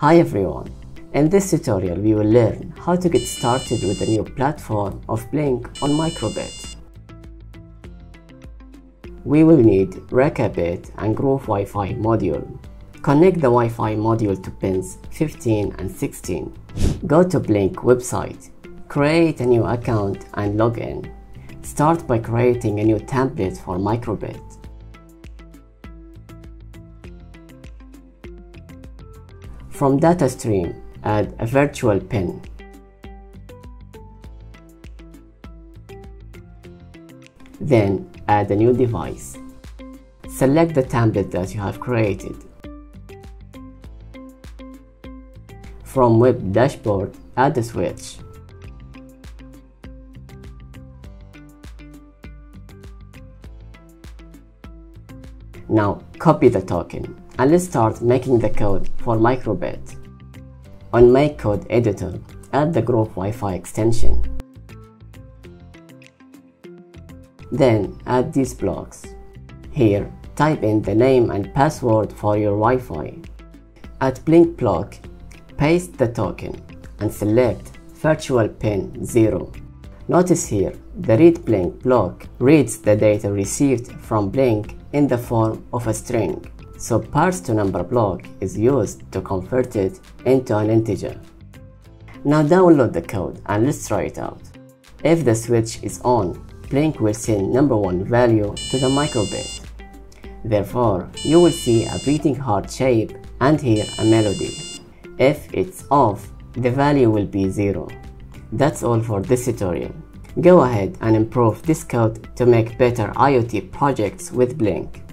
Hi everyone! In this tutorial we will learn how to get started with the new platform of Blynk on Microbit. We will need Rekabit and Grove Wi-Fi module. Connect the Wi-Fi module to pins 15 and 16. Go to Blynk website, create a new account and log in. Start by creating a new template for Microbit. From data stream, add a virtual pin. Then add a new device. Select the template that you have created. From Web Dashboard, add a switch. Now copy the token and let's start making the code for Microbit. On MakeCode Editor, add the Grove Wi-Fi extension. Then add these blocks. Here, type in the name and password for your Wi-Fi. At Blynk block, paste the token and select Virtual Pin 0. Notice here, the read Blynk block reads the data received from Blynk in the form of a string. So parse to number block is used to convert it into an integer. Now download the code and let's try it out. If the switch is on, Blynk will send number 1 value to the microbit. Therefore, you will see a beating heart shape and hear a melody. If it's off, the value will be 0. That's all for this tutorial. Go ahead and improve this code to make better IoT projects with Blynk.